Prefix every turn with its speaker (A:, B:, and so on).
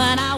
A: But I